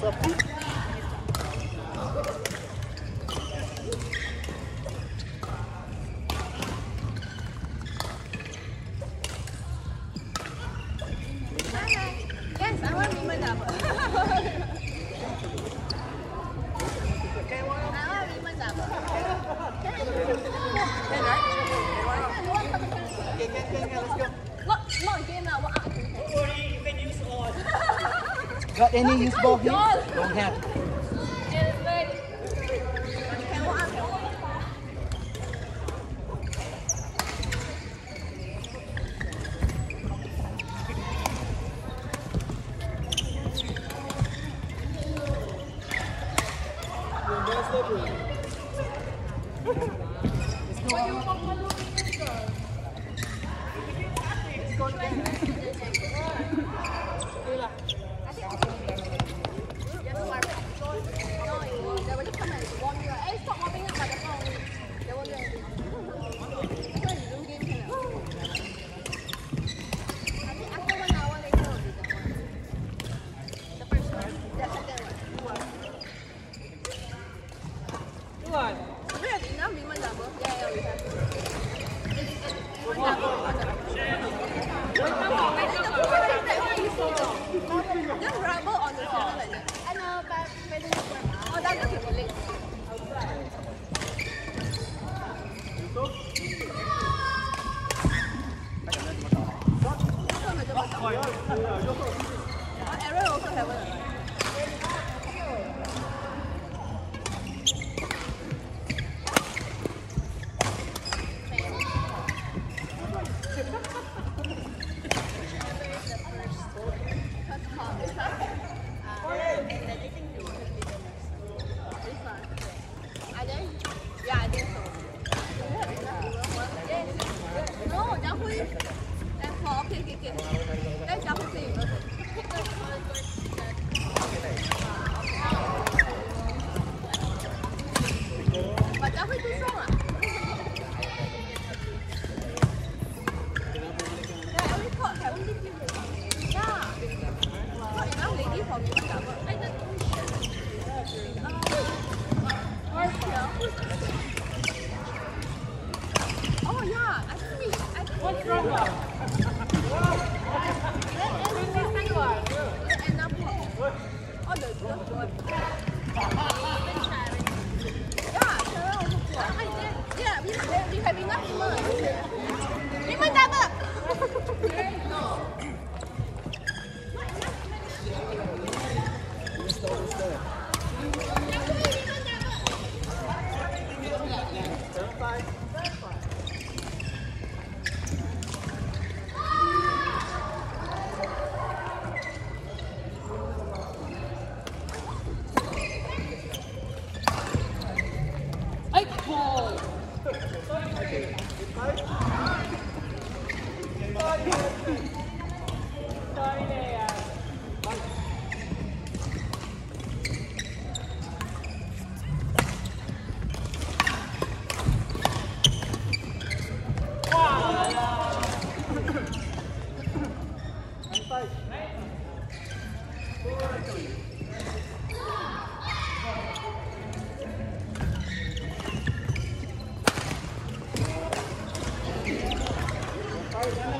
сапки. Got any use ball here? Don't have. Yeah.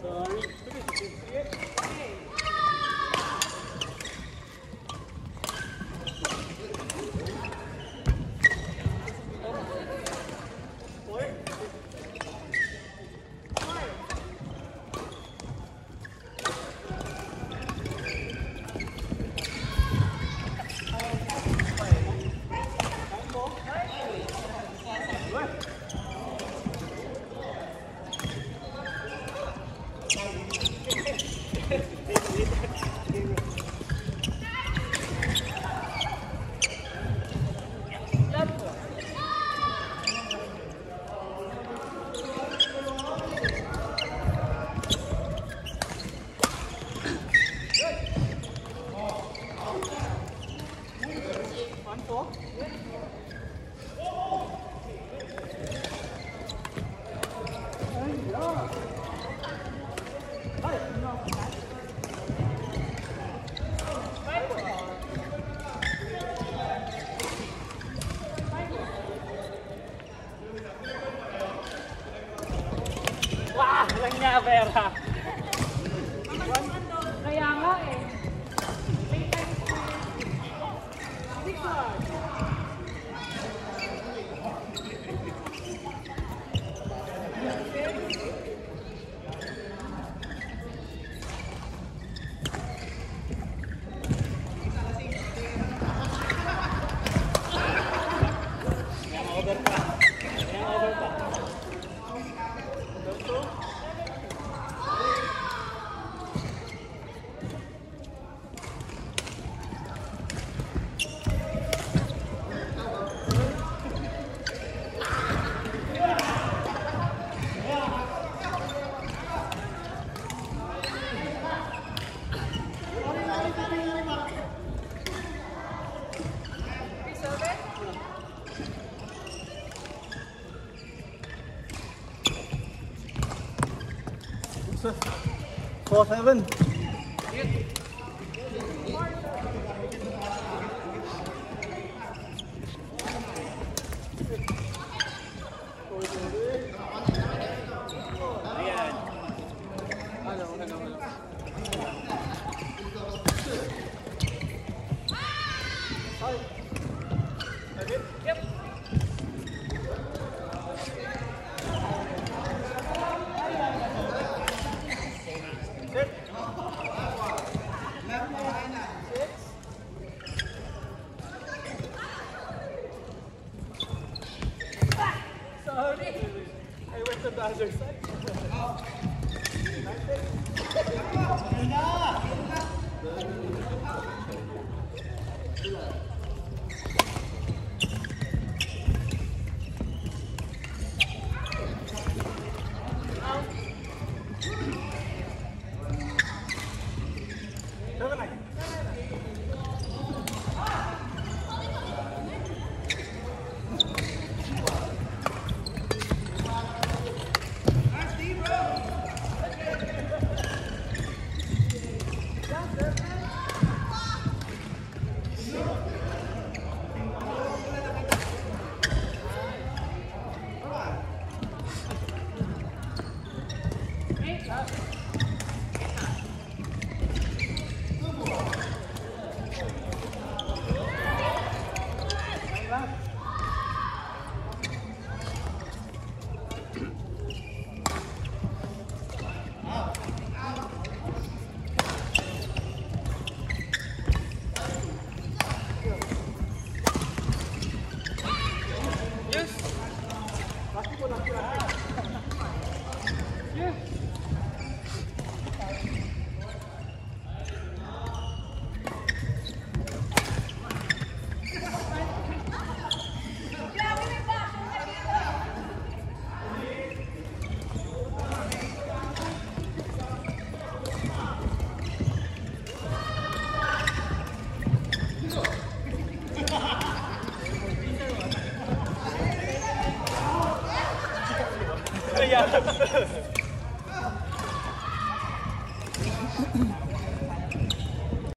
Sorry. Kaya nga eh. Four seven. Sorry. I went